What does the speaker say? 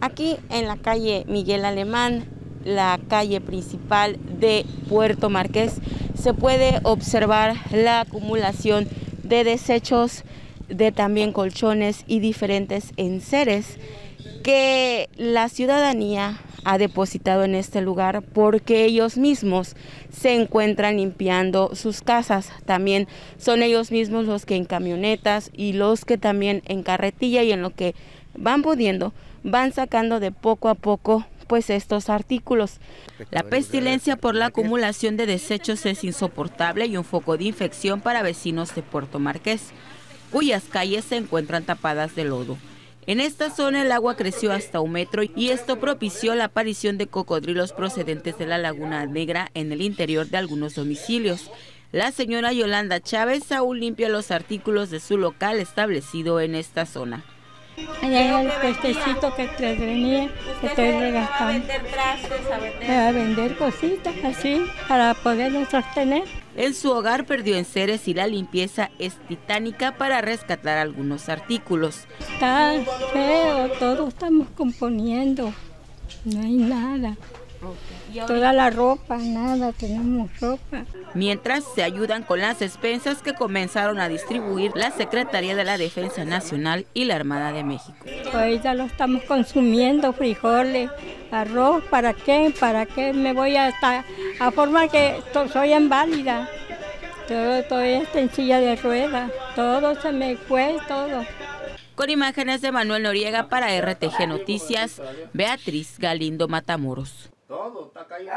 Aquí en la calle Miguel Alemán, la calle principal de Puerto Marqués, se puede observar la acumulación de desechos de también colchones y diferentes enseres que la ciudadanía ha depositado en este lugar porque ellos mismos se encuentran limpiando sus casas. También son ellos mismos los que en camionetas y los que también en carretilla y en lo que van pudiendo van sacando de poco a poco pues estos artículos. La pestilencia por la acumulación de desechos es insoportable y un foco de infección para vecinos de Puerto Marqués, cuyas calles se encuentran tapadas de lodo. En esta zona el agua creció hasta un metro y esto propició la aparición de cocodrilos procedentes de la Laguna Negra en el interior de algunos domicilios. La señora Yolanda Chávez aún limpia los artículos de su local establecido en esta zona. Allá el pestecito que venía, que estoy regastando. A vender trastes, a vender... A vender cositas así, para poderlos sostener. En su hogar perdió enseres y la limpieza es titánica para rescatar algunos artículos. Está feo, todo estamos componiendo, no hay nada. Toda la ropa, nada, tenemos ropa. Mientras se ayudan con las despensas que comenzaron a distribuir la Secretaría de la Defensa Nacional y la Armada de México. Pues ya lo estamos consumiendo, frijoles, arroz, ¿para qué? ¿Para qué me voy a estar a forma que soy inválida? Todo, estoy en silla de ruedas, todo se me fue, todo. Con imágenes de Manuel Noriega para RTG Noticias, Beatriz Galindo Matamoros. Todo está caído.